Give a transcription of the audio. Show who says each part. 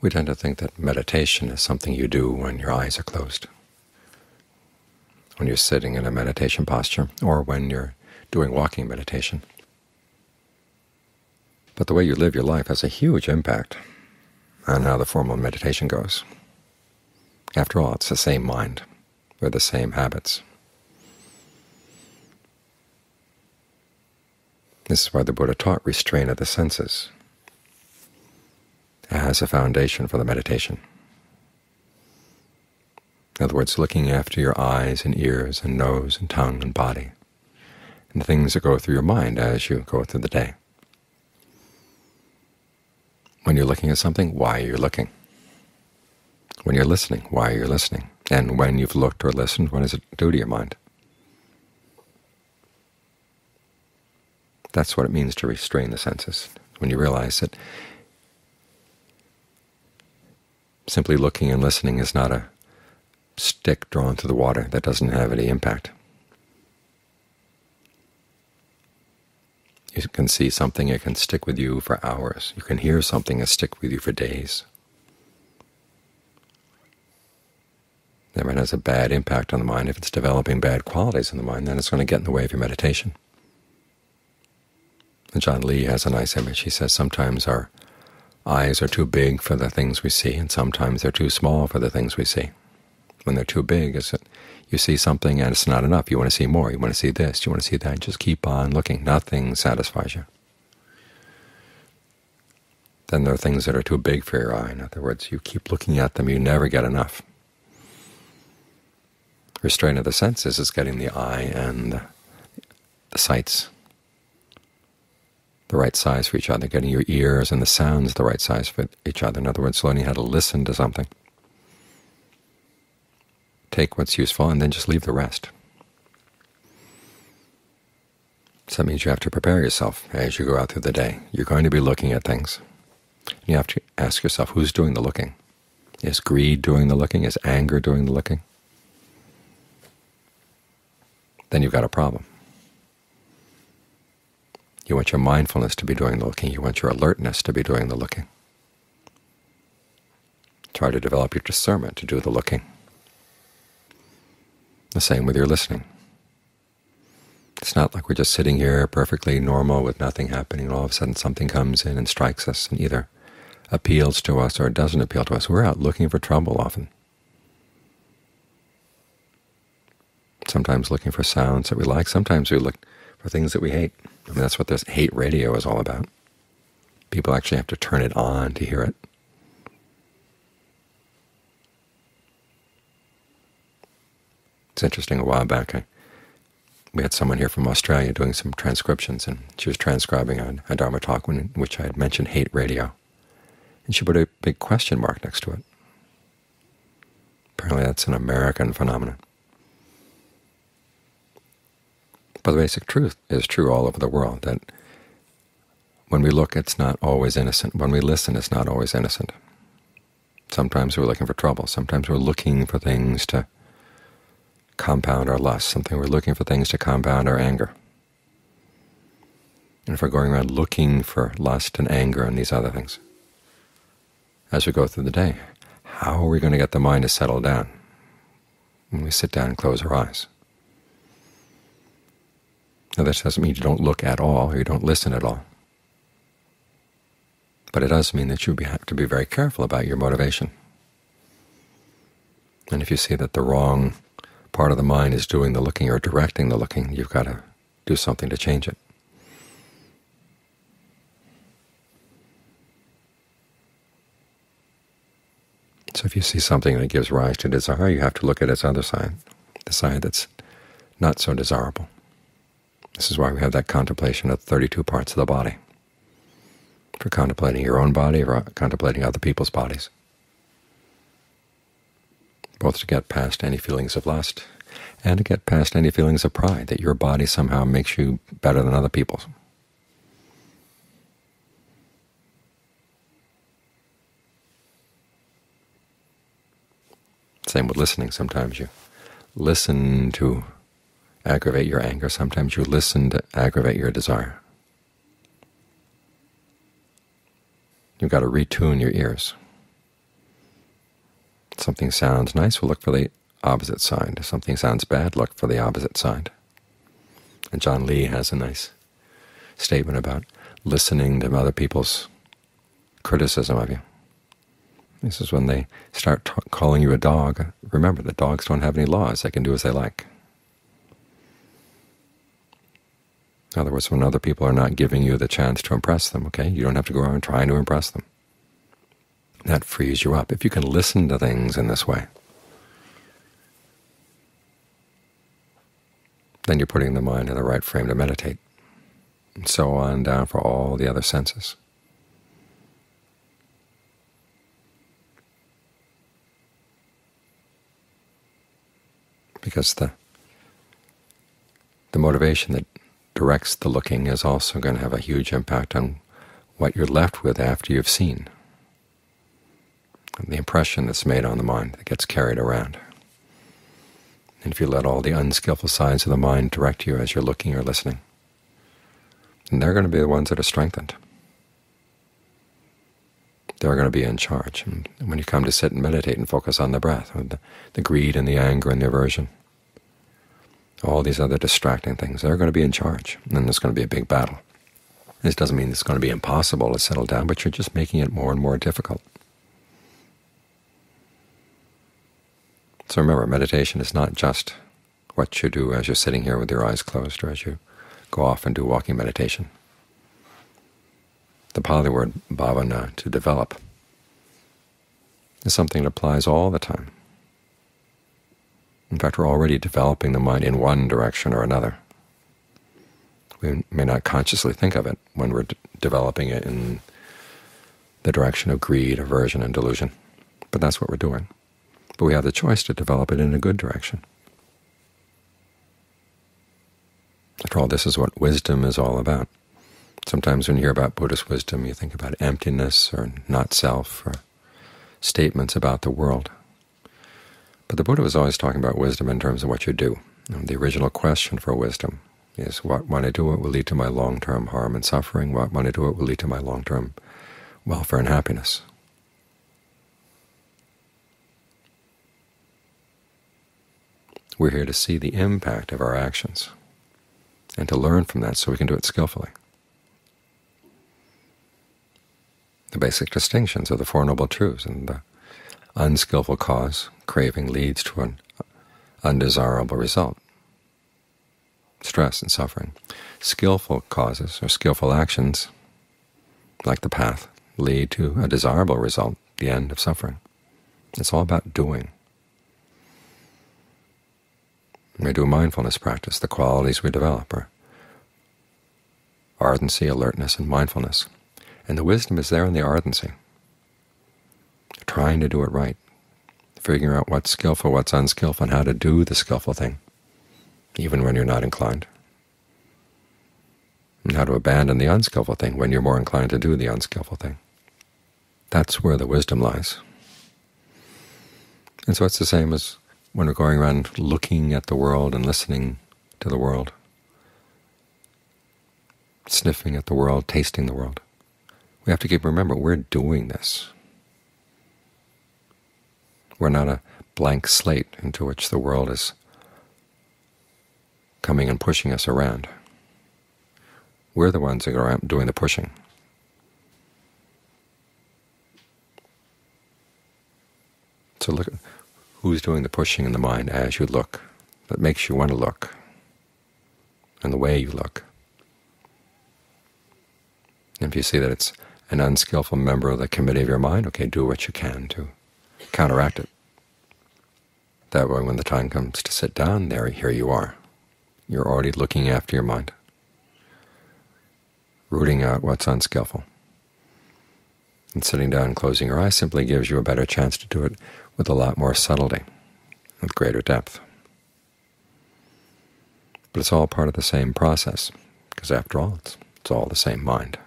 Speaker 1: We tend to think that meditation is something you do when your eyes are closed, when you're sitting in a meditation posture, or when you're doing walking meditation. But the way you live your life has a huge impact on how the formal meditation goes. After all, it's the same mind, or the same habits. This is why the Buddha taught restraint of the senses as a foundation for the meditation. In other words, looking after your eyes and ears and nose and tongue and body, and the things that go through your mind as you go through the day. When you're looking at something, why are you're looking. When you're listening, why are you're listening. And when you've looked or listened, what does it do to your mind? That's what it means to restrain the senses, when you realize that simply looking and listening is not a stick drawn to the water that doesn't have any impact. You can see something, it can stick with you for hours. You can hear something, it stick with you for days. That has a bad impact on the mind. If it's developing bad qualities in the mind, then it's going to get in the way of your meditation. And Ajaan Lee has a nice image. He says sometimes our eyes are too big for the things we see, and sometimes they're too small for the things we see. When they're too big, it's that you see something and it's not enough. You want to see more. You want to see this. You want to see that. Just keep on looking. Nothing satisfies you. Then there are things that are too big for your eye. In other words, you keep looking at them. You never get enough. Restraint of the senses is getting the eye and the sights the right size for each other, getting your ears and the sounds the right size for each other. In other words, learning how to listen to something. Take what's useful and then just leave the rest. So that means you have to prepare yourself as you go out through the day. You're going to be looking at things. You have to ask yourself, who's doing the looking? Is greed doing the looking? Is anger doing the looking? Then you've got a problem. You want your mindfulness to be doing the looking. You want your alertness to be doing the looking. Try to develop your discernment to do the looking. The same with your listening. It's not like we're just sitting here perfectly normal with nothing happening, and all of a sudden something comes in and strikes us and either appeals to us or doesn't appeal to us. We're out looking for trouble often. Sometimes looking for sounds that we like. Sometimes we look for things that we hate. I mean, that's what this hate radio is all about. People actually have to turn it on to hear it. It's interesting, a while back I, we had someone here from Australia doing some transcriptions, and she was transcribing a, a Dharma talk in which I had mentioned hate radio. And she put a big question mark next to it. Apparently that's an American phenomenon. But the basic truth is true all over the world, that when we look, it's not always innocent. When we listen, it's not always innocent. Sometimes we're looking for trouble. Sometimes we're looking for things to compound our lust. Something we're looking for things to compound our anger. And if we're going around looking for lust and anger and these other things as we go through the day, how are we going to get the mind to settle down when we sit down and close our eyes? Now, this doesn't mean you don't look at all or you don't listen at all. But it does mean that you have to be very careful about your motivation. And if you see that the wrong part of the mind is doing the looking or directing the looking, you've got to do something to change it. So if you see something that gives rise to desire, you have to look at its other side, the side that's not so desirable. This is why we have that contemplation of 32 parts of the body, for contemplating your own body or contemplating other people's bodies, both to get past any feelings of lust and to get past any feelings of pride, that your body somehow makes you better than other people's. Same with listening. Sometimes you listen to aggravate your anger. Sometimes you listen to aggravate your desire. You've got to retune your ears. something sounds nice, we'll look for the opposite side. If something sounds bad, look for the opposite side. And Ajaan Lee has a nice statement about listening to other people's criticism of you. This is when they start calling you a dog. Remember that dogs don't have any laws. They can do as they like. In other words, when other people are not giving you the chance to impress them, okay, you don't have to go around trying to impress them. That frees you up. If you can listen to things in this way, then you're putting the mind in the right frame to meditate, and so on down for all the other senses. Because the the motivation that directs the looking is also going to have a huge impact on what you're left with after you've seen, and the impression that's made on the mind that gets carried around. And if you let all the unskillful sides of the mind direct you as you're looking or listening, then they're going to be the ones that are strengthened. They're going to be in charge. And when you come to sit and meditate and focus on the breath, the, the greed and the anger and the aversion, all these other distracting things, they're going to be in charge, and there's going to be a big battle. This doesn't mean it's going to be impossible to settle down, but you're just making it more and more difficult. So remember, meditation is not just what you do as you're sitting here with your eyes closed or as you go off and do walking meditation. The Pali word bhavana, to develop, is something that applies all the time. In fact, we're already developing the mind in one direction or another. We may not consciously think of it when we're developing it in the direction of greed, aversion, and delusion, but that's what we're doing but we have the choice to develop it in a good direction. After all, this is what wisdom is all about. Sometimes when you hear about Buddhist wisdom, you think about emptiness or not self or statements about the world. But the Buddha was always talking about wisdom in terms of what you do. And the original question for wisdom is, what when I do it will lead to my long-term harm and suffering? What when I do it will lead to my long-term welfare and happiness? We're here to see the impact of our actions and to learn from that so we can do it skillfully. The basic distinctions of the Four Noble Truths and the unskillful cause, craving, leads to an undesirable result, stress and suffering. Skillful causes or skillful actions, like the path, lead to a desirable result, the end of suffering. It's all about doing. we do a mindfulness practice, the qualities we develop are ardency, alertness, and mindfulness. And the wisdom is there in the ardency, trying to do it right, figuring out what's skillful, what's unskillful, and how to do the skillful thing, even when you're not inclined, and how to abandon the unskillful thing when you're more inclined to do the unskillful thing. That's where the wisdom lies. And so it's the same as when we're going around looking at the world and listening to the world, sniffing at the world, tasting the world. We have to keep remember we're doing this. We're not a blank slate into which the world is coming and pushing us around. We're the ones that are doing the pushing. So look, at who's doing the pushing in the mind as you look, that makes you want to look, and the way you look. And if you see that it's an unskillful member of the committee of your mind, okay, do what you can to counteract it. That way when the time comes to sit down, there, here you are. You're already looking after your mind, rooting out what's unskillful. And sitting down and closing your eyes simply gives you a better chance to do it with a lot more subtlety, with greater depth. But it's all part of the same process, because after all, it's, it's all the same mind.